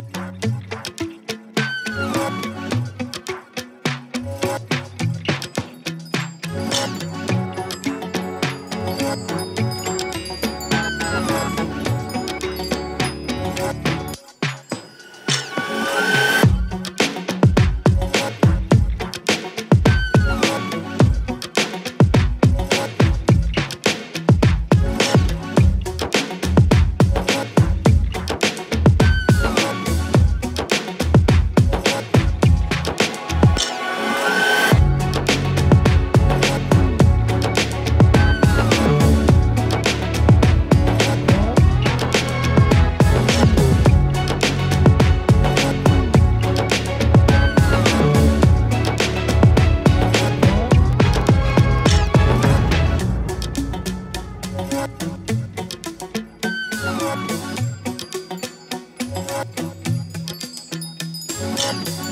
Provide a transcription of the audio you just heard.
Thank Thank you.